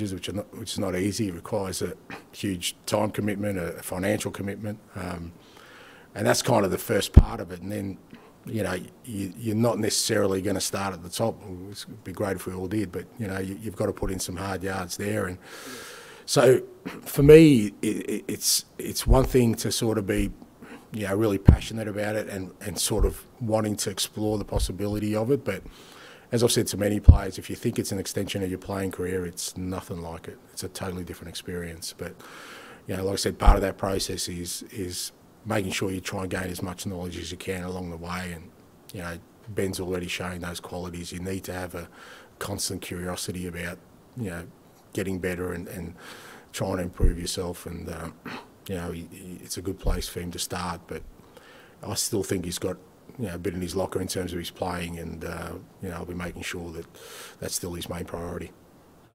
which, not, which is not easy. It requires a huge time commitment, a financial commitment, um, and that's kind of the first part of it. And then, you know, you, are not necessarily going to start at the top. It would be great if we all did, but you know, you, have got to put in some hard yards there. And so, for me, it, it's it's one thing to sort of be you know, really passionate about it and, and sort of wanting to explore the possibility of it. But as I've said to many players, if you think it's an extension of your playing career, it's nothing like it. It's a totally different experience. But you know, like I said, part of that process is is making sure you try and gain as much knowledge as you can along the way. And you know, Ben's already showing those qualities. You need to have a constant curiosity about you know getting better and, and trying to improve yourself and. Um, you know, it's a good place for him to start. But I still think he's got you know, a bit in his locker in terms of his playing, and uh, you know, I'll be making sure that that's still his main priority.